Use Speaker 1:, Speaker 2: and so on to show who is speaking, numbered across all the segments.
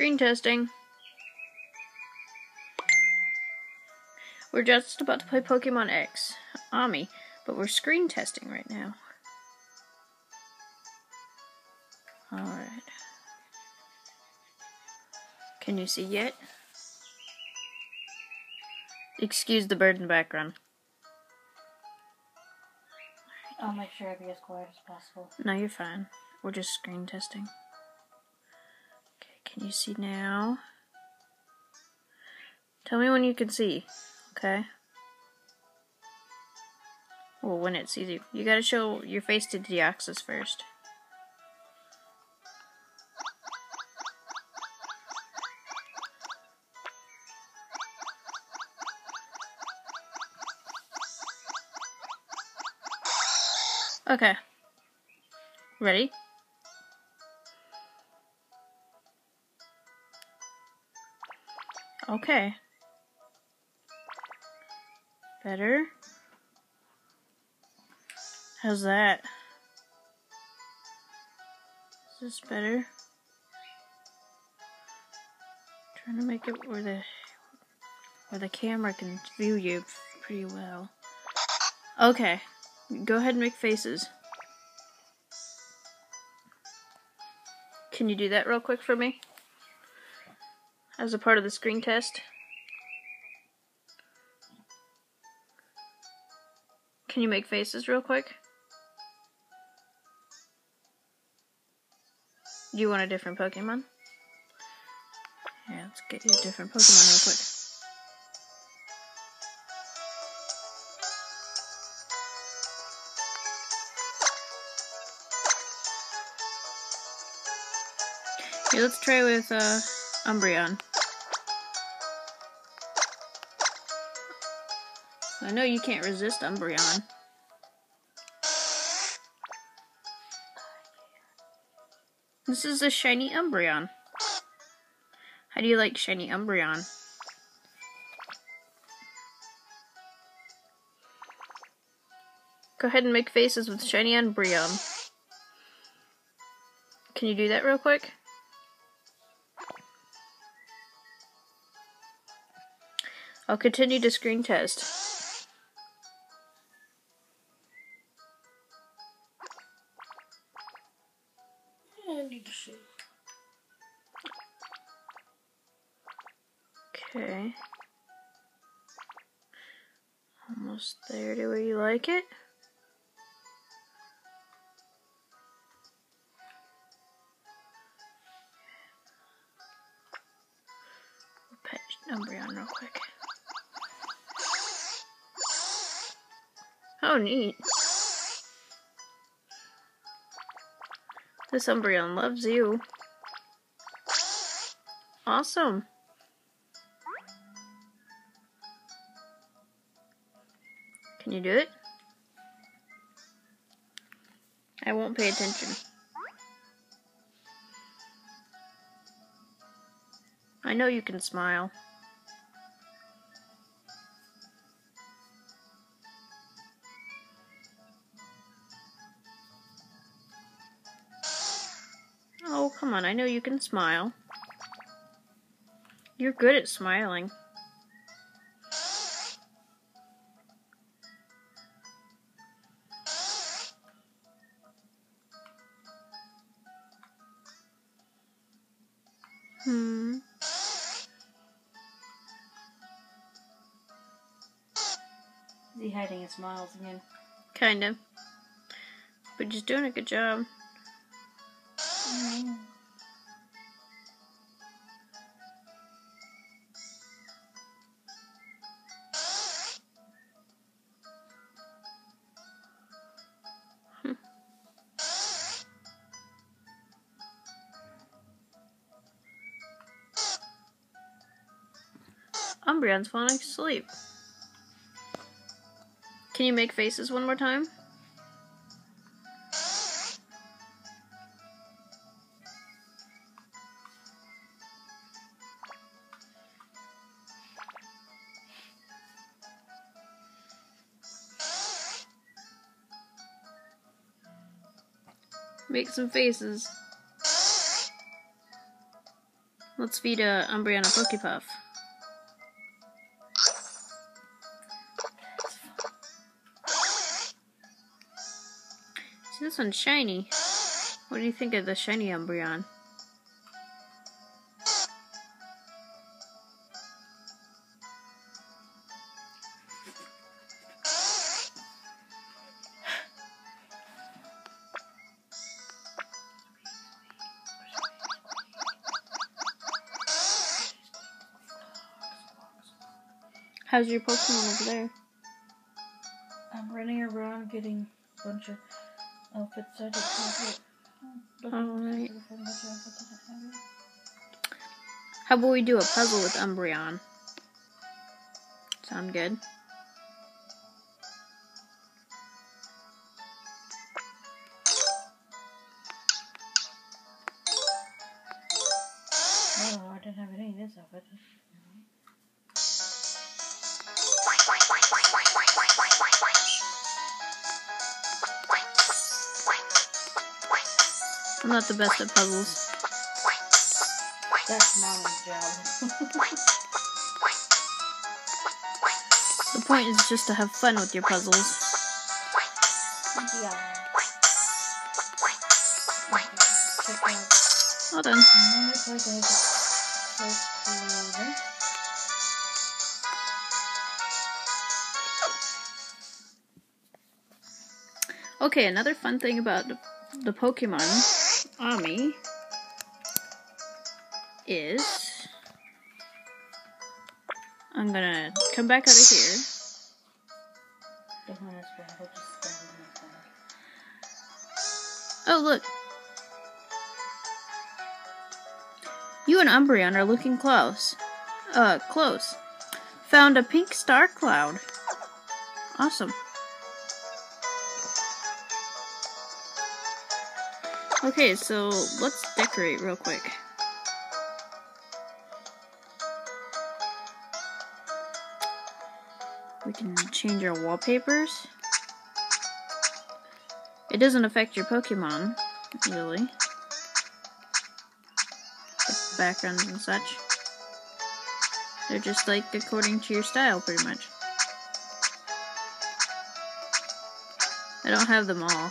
Speaker 1: Screen testing. We're just about to play Pokemon X, Amie, but we're screen testing right now. Alright. Can you see yet? Excuse the bird in the background.
Speaker 2: I'll make sure I be as quiet as possible.
Speaker 1: No, you're fine. We're just screen testing. Can you see now? Tell me when you can see, okay? Well, when it's easy. You gotta show your face to Deoxys first. Okay. Ready? Okay. Better? How's that? Is this better? Trying to make it where the where the camera can view you pretty well. Okay. Go ahead and make faces. Can you do that real quick for me? As a part of the screen test? Can you make faces real quick? Do you want a different Pokemon? Yeah, let's get you a different Pokemon real quick. Okay, let's try with uh, Umbreon. I know you can't resist Umbreon. This is a shiny Umbreon. How do you like shiny Umbreon? Go ahead and make faces with shiny Umbreon. Can you do that real quick? I'll continue to screen test. Okay. Almost there to where you like it. We'll Umbreon real quick. Oh, neat. This Umbreon loves you. Awesome. Can you do it? I won't pay attention. I know you can smile. Oh, come on, I know you can smile. You're good at smiling.
Speaker 2: His smiles again?
Speaker 1: Kind of. But just doing a good job. Mm-hmm. Hmm. Umbreon's falling asleep. Can you make faces one more time? Make some faces. Let's feed uh, a Umbreon a Pokepuff. Shiny. What do you think of the shiny Umbreon? How's your Pokemon over there?
Speaker 2: I'm running around getting a bunch of
Speaker 1: Alright. How about we do a puzzle with Umbreon? Sound good? The best at puzzles.
Speaker 2: That's mom's job.
Speaker 1: The point is just to have fun with your puzzles.
Speaker 2: yeah.
Speaker 1: Well done.
Speaker 2: Another place I have to first loading.
Speaker 1: Okay, another fun thing about the, the Pokemon Amie is I'm gonna come back out of here. Oh, look. You and Umbreon are looking close. Uh, close. Found a pink star cloud. Awesome. Okay, so let's decorate real quick. We can change our wallpapers. It doesn't affect your Pokemon, really. The backgrounds and such. They're just like according to your style, pretty much. I don't have them all.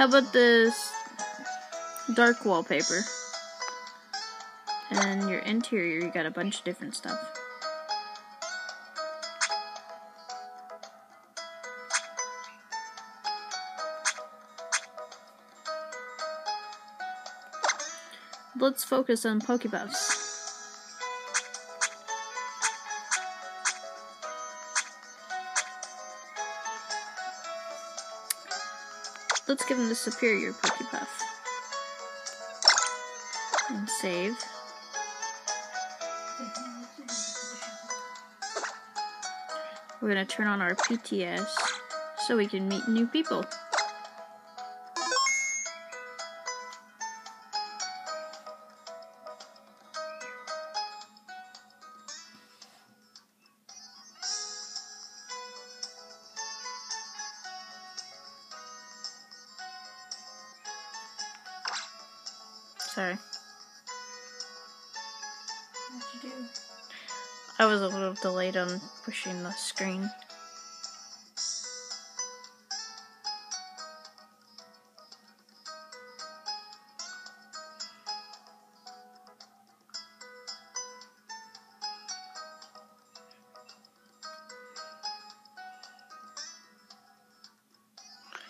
Speaker 1: How about this dark wallpaper? And your interior, you got a bunch of different stuff. Let's focus on Pokepuffs. Let's give him the superior Pokepuff. And save. We're gonna turn on our PSS so we can meet new people. On pushing the screen.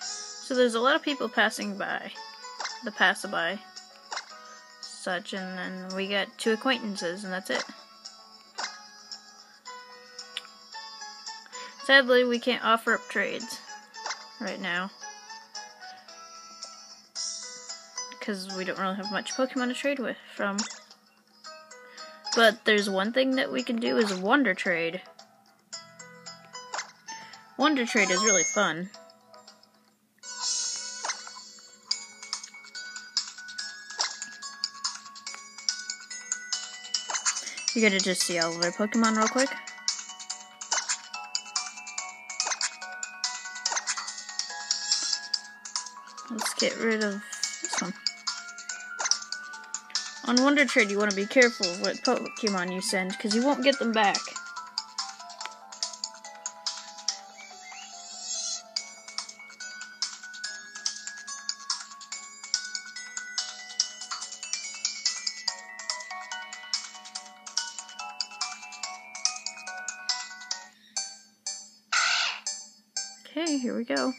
Speaker 1: So there's a lot of people passing by, the passerby, such, and then we got two acquaintances, and that's it. Sadly, we can't offer up trades right now. Because we don't really have much Pokemon to trade with from. But there's one thing that we can do is Wonder Trade. Wonder Trade is really fun. You gotta just see all of their Pokemon real quick. Get rid of this one. On Wonder Trade, you want to be careful what Pokemon you send, because you won't get them back. Okay, here we go.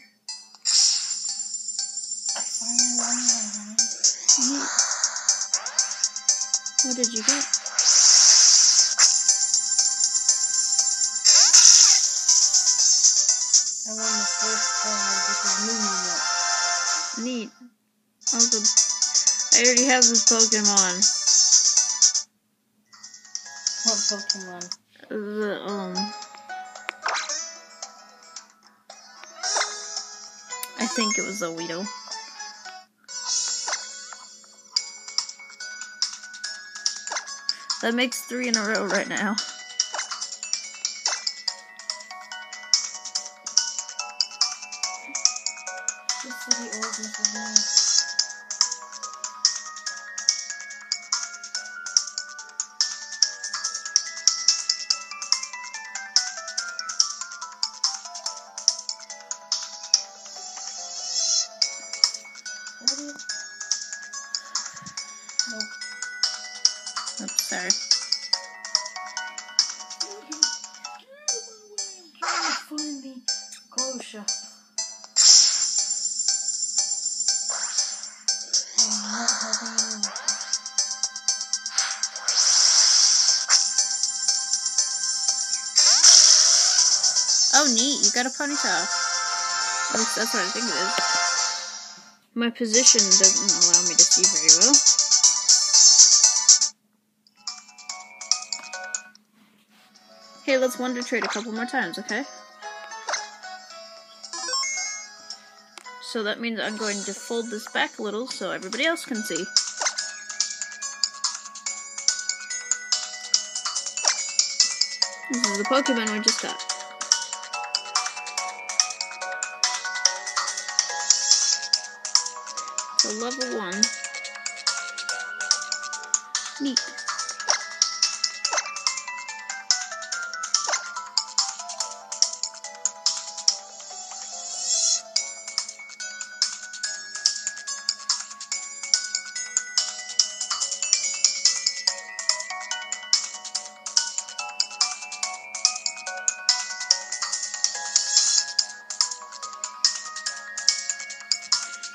Speaker 1: What did you get?
Speaker 2: I won the first prize, which is
Speaker 1: Neat. Good. I already have this Pokemon.
Speaker 2: What Pokemon?
Speaker 1: The, um... I think it was a Weedle. That makes three in a row right now.
Speaker 2: This city old Mrs.
Speaker 1: ponytail. At least that's what I think it is. My position doesn't allow me to see very well. Hey, let's wonder trade a couple more times, okay? So that means I'm going to fold this back a little so everybody else can see. This is the Pokemon we just got.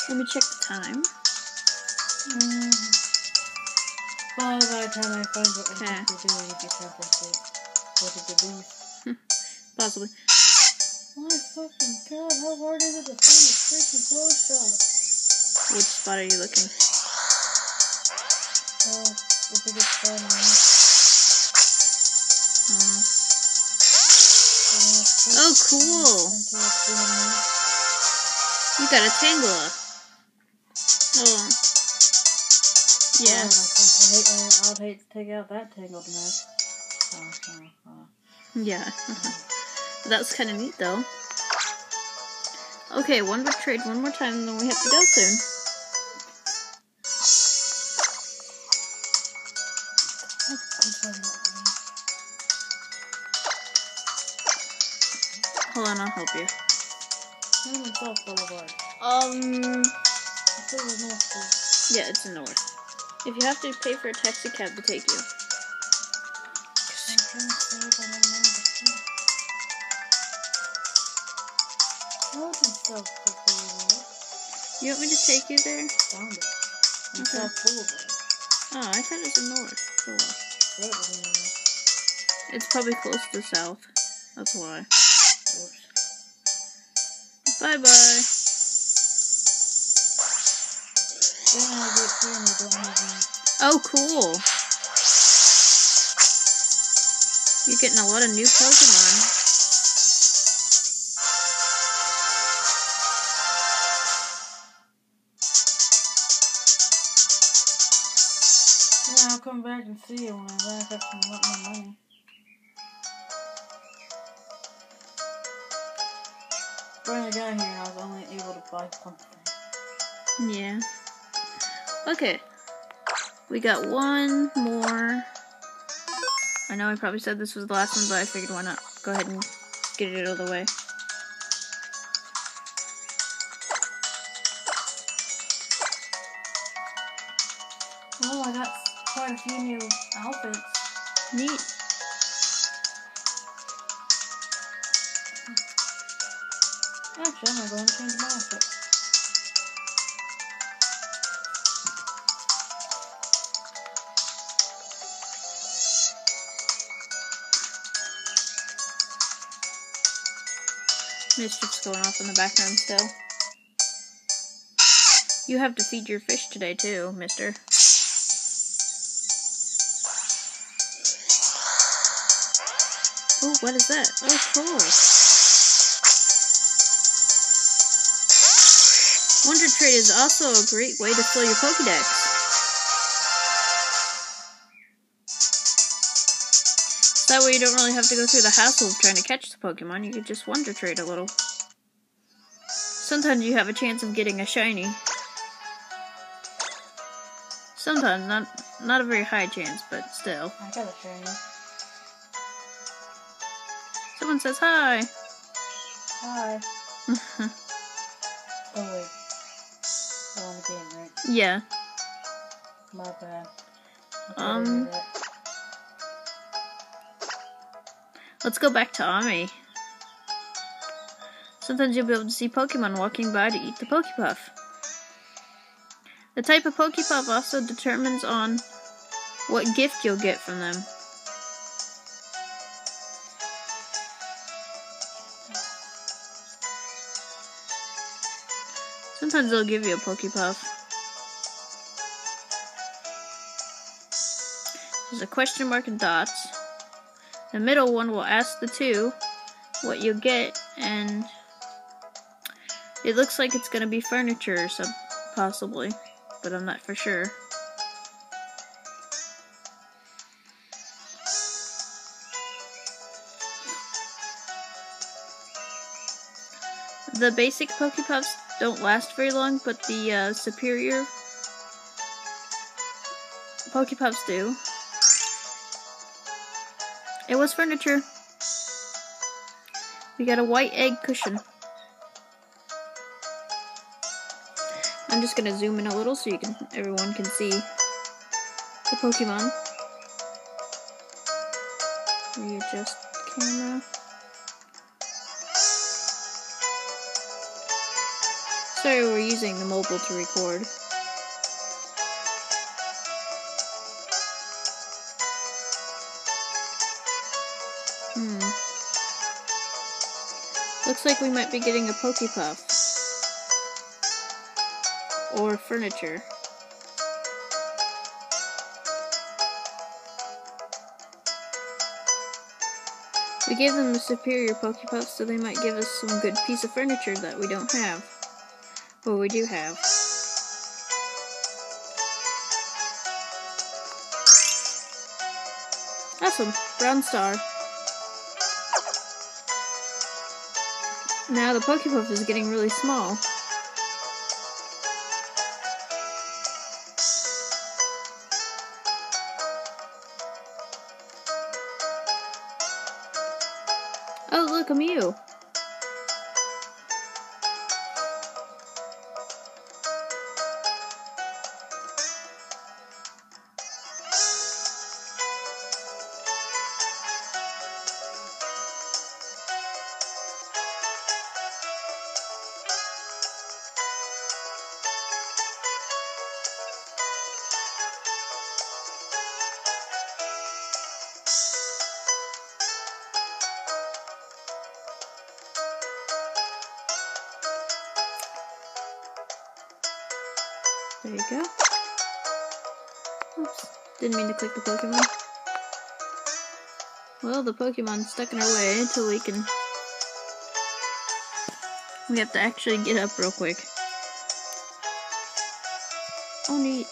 Speaker 1: Let me check the time.
Speaker 2: Mm. Well, by the time I find what I
Speaker 1: Okay.
Speaker 2: think you're doing, if you can't it, what did you?
Speaker 1: Possibly.
Speaker 2: My fucking god, how hard is it to find a freaking clothes shop?
Speaker 1: Which spot are you looking?
Speaker 2: Oh, the biggest spot the
Speaker 1: Uh. Oh, cool.
Speaker 2: Until it's doing that.
Speaker 1: you got a Tangela. Yeah.
Speaker 2: Oh, I, hate, I, I'd hate to take out that tangled mess. Uh, uh, uh.
Speaker 1: Yeah. That's kind of neat, though. Okay, one more trade one more time, and then we have to go soon.
Speaker 2: I'm sorry, not
Speaker 1: Hold on, I'll help you.
Speaker 2: I'm in South Boulevard.
Speaker 1: Um,
Speaker 2: It's over North Boulevard.
Speaker 1: yeah, it's in north. If you have to pay for a taxi cab to take you.
Speaker 2: I'm trying to say it, but I don't know the thing. I was in South Boulevard.
Speaker 1: You want me to take you there?
Speaker 2: Found it.
Speaker 1: Okay.
Speaker 2: South Boulevard.
Speaker 1: Oh, I thought it was north. Oh, well.
Speaker 2: That was in North.
Speaker 1: It's probably close to south. That's why. Bye bye.
Speaker 2: Then I get here and don't have any.
Speaker 1: Oh, cool. You're getting a lot of new Pokemon.
Speaker 2: Yeah, I'll come back and see you when I back up some lot more money. When I got here, I was only able to buy something.
Speaker 1: Yeah. Okay. We got one more. I know I probably said this was the last one, but I figured why not go ahead and get it out of the way.
Speaker 2: Oh, I got quite a few new outfits.
Speaker 1: Neat.
Speaker 2: Actually, I'm gonna go and change my outfit.
Speaker 1: Mischief's going off in the background still. You have to feed your fish today too, mister. Oh, what is that? Oh, cool. Wonder Trade is also a great way to fill your Pokedex. That way you don't really have to go through the hassle of trying to catch the Pokemon, you could just Wonder Trade a little. Sometimes you have a chance of getting a shiny. Sometimes, not not a very high chance, but still.
Speaker 2: I got a shiny.
Speaker 1: Someone says hi.
Speaker 2: Hi. Oh wait. We're on the game, right?
Speaker 1: yeah.
Speaker 2: My bad.
Speaker 1: Um, Let's go back to Amie. Sometimes you'll be able to see Pokemon walking by to eat the Pokepuff. The type of Pokepuff also determines on what gift you'll get from them. Sometimes they'll give you a Pokepuff. There's a question mark and dots. The middle one will ask the two what you'll get, and it looks like it's gonna be furniture, so possibly, but I'm not for sure. The basic Pokepuffs don't last very long, but the uh, superior Pokepuffs do. It was furniture. We got a white egg cushion. I'm just gonna zoom in a little so you can everyone can see the Pokemon. Readjust camera. Sorry, we're using the mobile to record. Looks like we might be getting a Pokepuff. Or furniture. We gave them the superior Pokepuff, so they might give us some good piece of furniture that we don't have. Well, we do have. Awesome. Brown star. Now the Pokepuff is getting really small. Oh, look, a Mew. There you go. Oops. Didn't mean to click the Pokemon. Well, the Pokemon's stuck in our way until we can... We have to actually get up real quick. Oh, neat.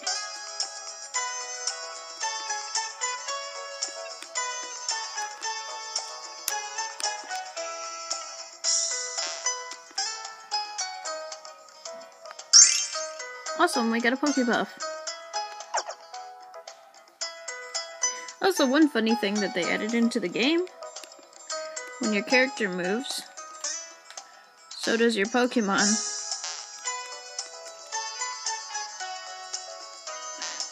Speaker 1: awesome, we got a Pokepuff. Also, oh, one funny thing that they added into the game, when your character moves, so does your Pokemon.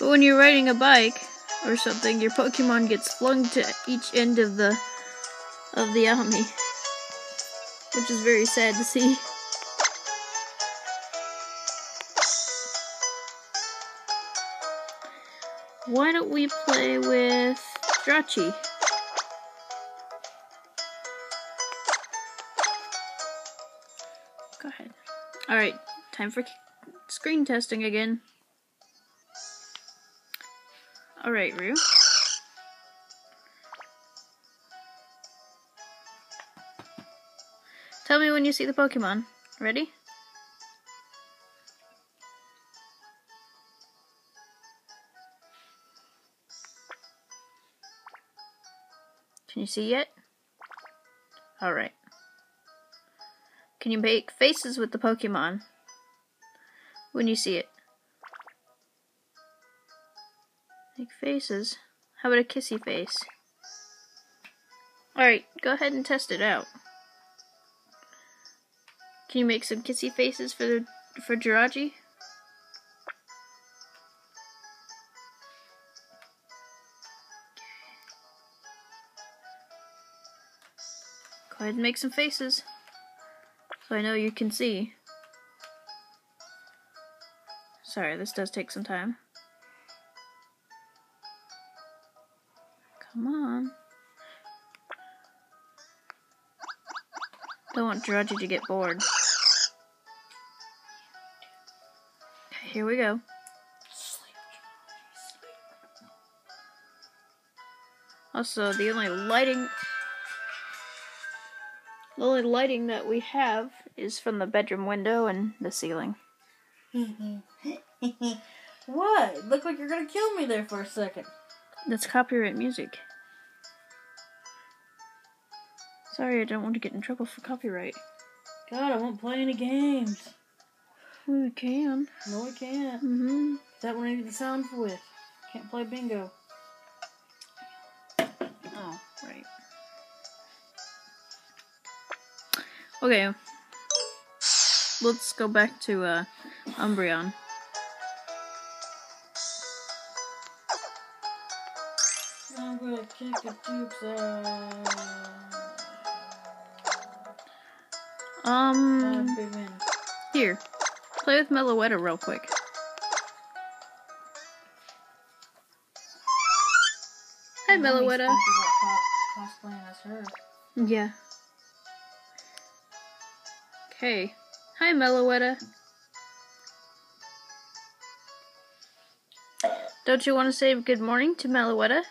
Speaker 1: But when you're riding a bike or something, your Pokemon gets flung to each end of the of the army, which is very sad to see. Why don't we play with Jirachi? Go ahead. Alright, time for screen testing again. Alright, Rue. Tell me when you see the Pokemon. Ready? You see yet? Alright. Can you make faces with the Pokemon when you see it? Make faces? How about a kissy face? Alright, go ahead and test it out. Can you make some kissy faces for the for Jirachi? Go ahead and make some faces. So I know you can see. Sorry, this does take some time. Come on. Don't want Jirachi to get bored. Okay, here we go. Also, the only lighting the only lighting that we have is from the bedroom window and the ceiling.
Speaker 2: what? Look like you're gonna kill me there for a second.
Speaker 1: That's copyright music. Sorry, I don't want to get in trouble for copyright.
Speaker 2: God, I won't play any games.
Speaker 1: We can.
Speaker 2: No, we can't.
Speaker 1: Mm-hmm.
Speaker 2: That one I need the sound with. Can't play bingo.
Speaker 1: Okay. Let's go back to uh, Umbreon.
Speaker 2: I'm gonna kick a Duke's ass.
Speaker 1: Um, here. Play with Meloetta real quick. Hi, Meloetta.
Speaker 2: thinking about co- cosplaying as her.
Speaker 1: Yeah. Okay. Hi, Meloetta. Don't you want to say good morning to Meloetta?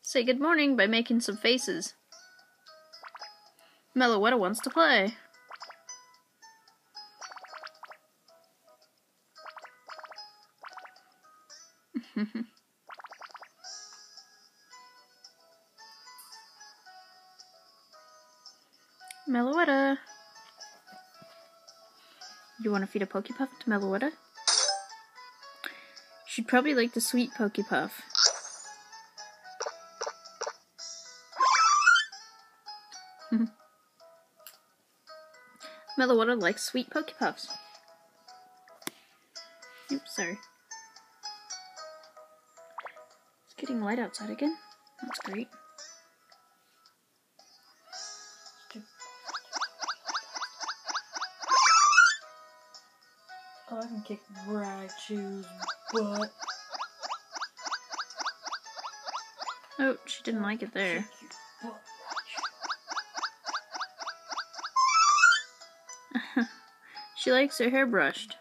Speaker 1: Say good morning by making some faces. Meloetta wants to play. You want to feed a Pokepuff to Meloetta? She'd probably like the sweet Pokepuff. Meloetta likes sweet Pokepuffs. Oops, sorry. It's getting light outside again. That's great.
Speaker 2: Can kick Raichu's butt.
Speaker 1: Oh, she didn't like it there.
Speaker 2: Kick your butt, Raichu.
Speaker 1: She likes her hair brushed.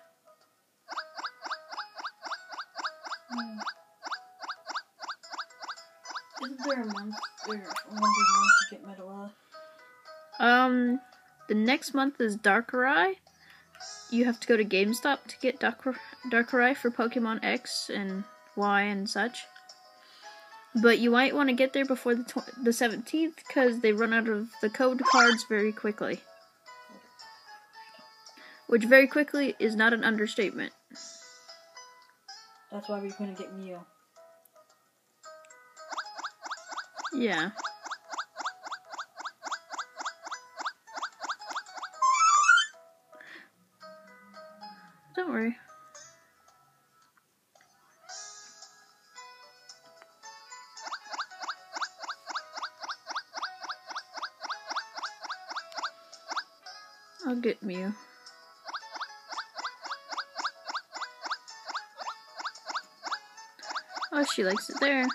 Speaker 2: Hmm. Isn't there a month or of months to get Metal
Speaker 1: Um, the next month is Darkrai. You have to go to GameStop to get Dark Darkrai for Pokemon X and Y and such. But you might want to get there before the tw- the 17th because they run out of the code cards very quickly. Which very quickly is not an understatement.
Speaker 2: That's why we couldn't get Mew.
Speaker 1: Yeah. Don't worry. I'll get Mew. Oh, she likes it there.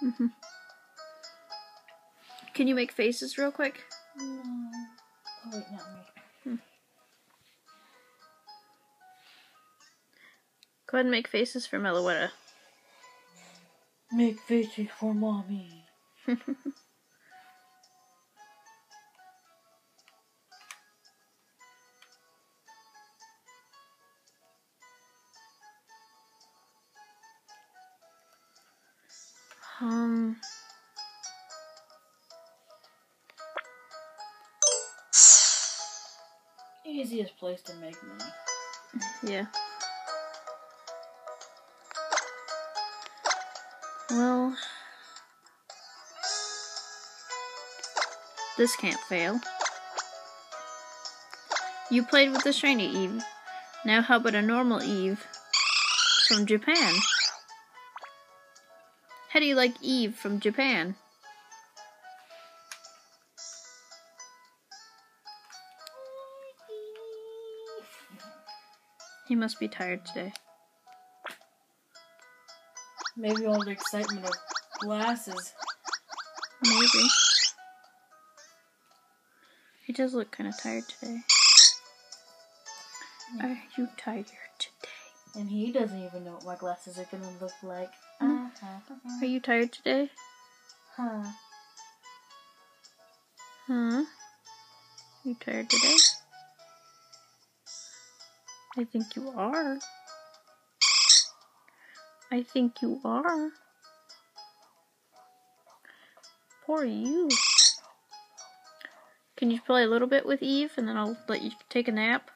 Speaker 1: hmm Can you make faces real quick? Go ahead and make faces for Meloetta.
Speaker 2: Make faces for mommy.
Speaker 1: um,
Speaker 2: Easiest place to make money.
Speaker 1: yeah. Well, this can't fail. You played with the shiny Eevee. Now how about a normal Eevee from Japan? How do you like Eevee from Japan? He must be tired today.
Speaker 2: Maybe all the excitement of glasses.
Speaker 1: Maybe. He does look kind of tired today. Are you tired today?
Speaker 2: And he doesn't even know what my glasses are gonna look like. Uh-huh.
Speaker 1: Are you tired today?
Speaker 2: Huh.
Speaker 1: Huh? You tired today? I think you are. I think you are. Poor you. Can you play a little bit with Eevee and then I'll let you take a nap?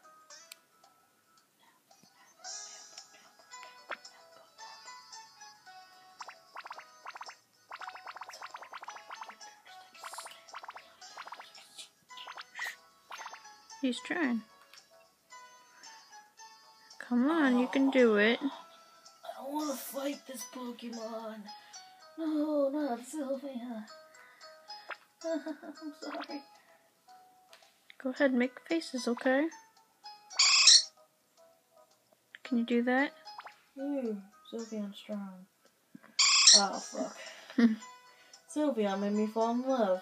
Speaker 1: He's trying. Come on, you can do it.
Speaker 2: I want to fight this Pokemon. No, not Sylveon. I'm sorry.
Speaker 1: Go ahead, make faces, okay? Can you do that?
Speaker 2: Ooh, Sylveon strong. Oh, fuck. Sylveon made me fall in love.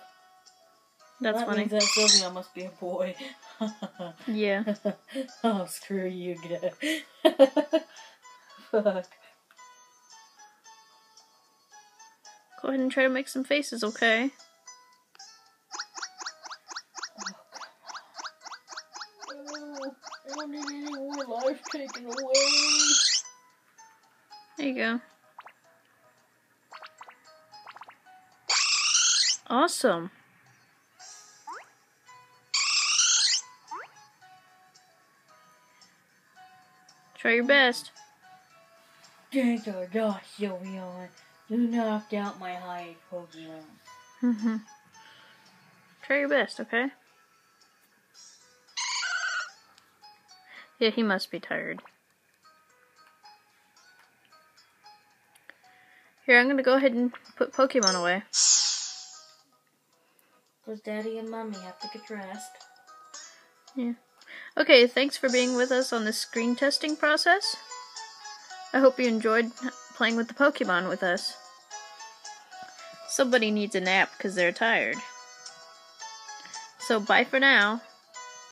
Speaker 1: That's
Speaker 2: that
Speaker 1: funny.
Speaker 2: means that Sylveon must be a boy.
Speaker 1: Yeah.
Speaker 2: oh, screw you, Gid. Fuck.
Speaker 1: Go ahead and try to make some faces, okay?
Speaker 2: Oh, I don't need any more life taken away.
Speaker 1: There you go. Awesome. Try your best.
Speaker 2: Thank you. You knocked out my high Pokemon.
Speaker 1: hmm Try your best, okay? Yeah, he must be tired. Here, I'm gonna go ahead and put Pokemon away.
Speaker 2: Because Daddy and Mommy have to get dressed.
Speaker 1: Yeah. Okay, thanks for being with us on this screen testing process. I hope you enjoyed playing with the Pokemon with us. Somebody needs a nap because they're tired. So, bye for now.